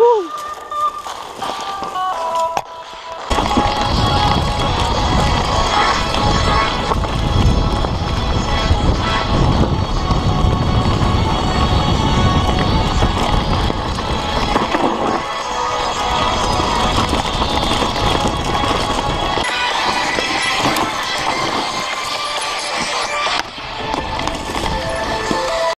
그.